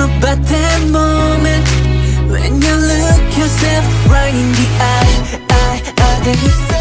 about that moment When you look yourself right in the eye, eye, eye Then you say